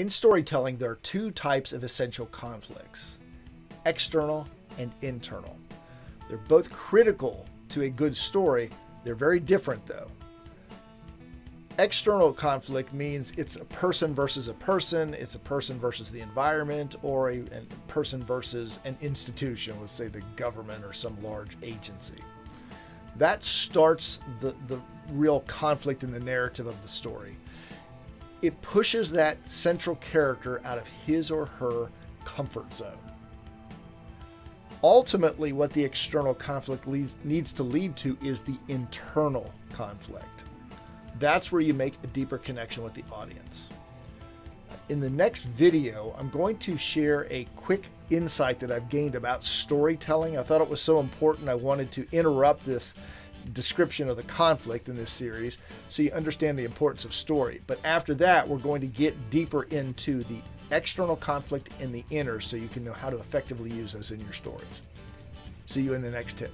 In storytelling, there are two types of essential conflicts external and internal. They're both critical to a good story, they're very different though. External conflict means it's a person versus a person, it's a person versus the environment, or a, a person versus an institution, let's say the government or some large agency. That starts the, the real conflict in the narrative of the story. It pushes that central character out of his or her comfort zone. Ultimately, what the external conflict leads, needs to lead to is the internal conflict. That's where you make a deeper connection with the audience. In the next video, I'm going to share a quick insight that I've gained about storytelling. I thought it was so important, I wanted to interrupt this description of the conflict in this series so you understand the importance of story. But after that, we're going to get deeper into the external conflict and the inner so you can know how to effectively use those in your stories. See you in the next tip.